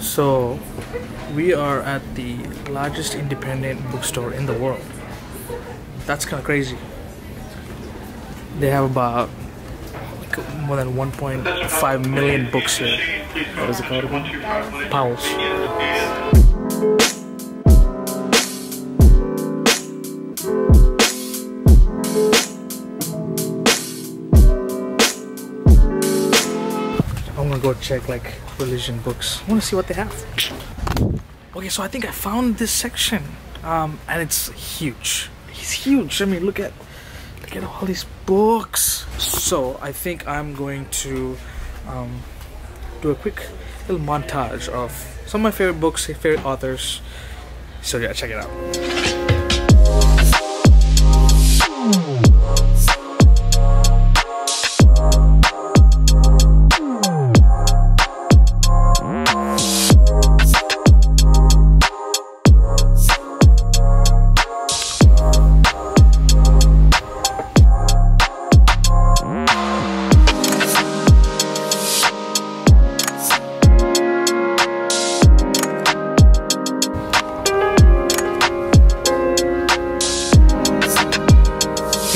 So, we are at the largest independent bookstore in the world. That's kind of crazy. They have about like, more than 1.5 million books here. What is it called? Powell's. I'm gonna go check like religion books. I want to see what they have. Okay, so I think I found this section, um, and it's huge. It's huge. I mean, look at look at all these books. So I think I'm going to um, do a quick little montage of some of my favorite books, favorite authors. So yeah, check it out.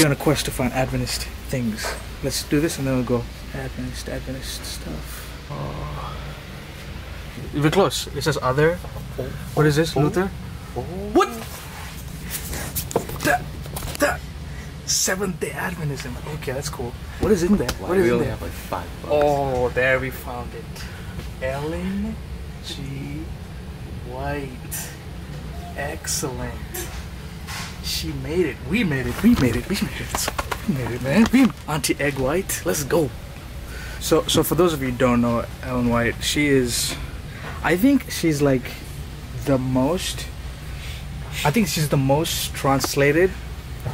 We're on a quest to find Adventist things. Let's do this and then we'll go. Adventist, Adventist stuff. Oh. We're close. It says other. What is this? Luther? What? That, that. Seventh day Adventism. Okay, that's cool. What is in there? Why What do is we in only there? have like five bucks? Oh, there we found it. Ellen G. White. Excellent. She made it. We made it. We made it. We made it. We made it, man. We Auntie Egg White. Let's go. So, so for those of you who don't know Ellen White, she is. I think she's like the most. I think she's the most translated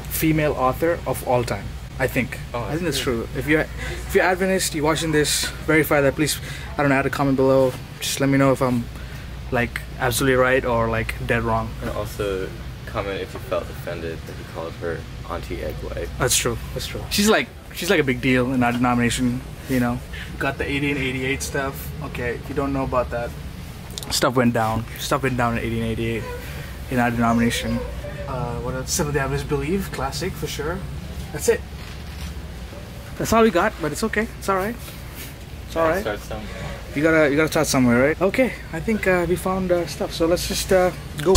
female author of all time. I think. Oh, I think that's true. If you're if you're Adventist, you're watching this, verify that. Please, I don't know, add a comment below. Just let me know if I'm like absolutely right or like dead wrong. And also comment if you felt offended that he called her Auntie Egg White. That's true. That's true. She's like she's like a big deal in our denomination. You know, got the 80 and 88 stuff. Okay, if you don't know about that, stuff went down. Stuff went down in 80 and 88 in our denomination. Uh, what else? Seventh Day Adventists believe classic for sure. That's it. That's all we got, but it's okay. It's all right. It's all right. Start somewhere. You gotta you gotta start somewhere, right? Okay, I think uh, we found uh, stuff. So let's just uh, go.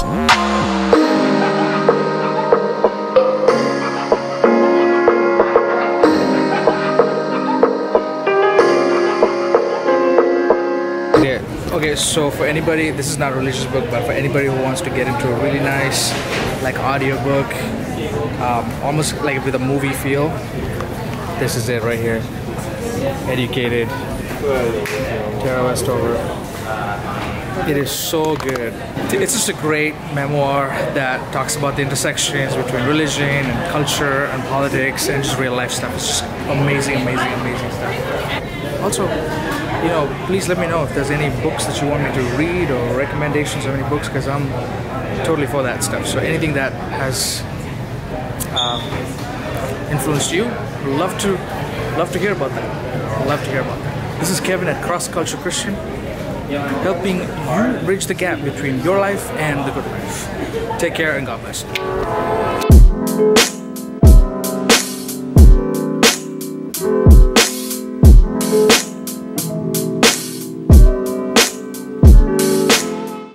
Okay, so for anybody, this is not a religious book, but for anybody who wants to get into a really nice, like audiobook, um, almost like with a movie feel, this is it right here. Educated, Tara Westover. It is so good. It's just a great memoir that talks about the intersections between religion and culture and politics and just real life stuff. It's just amazing, amazing, amazing stuff. Also, you know, please let me know if there's any books that you want me to read or recommendations of any books because I'm totally for that stuff. So anything that has um, influenced you, love to love to hear about that. Love to hear about that. This is Kevin at Cross Culture Christian, helping you bridge the gap between your life and the good life. Take care and God bless you.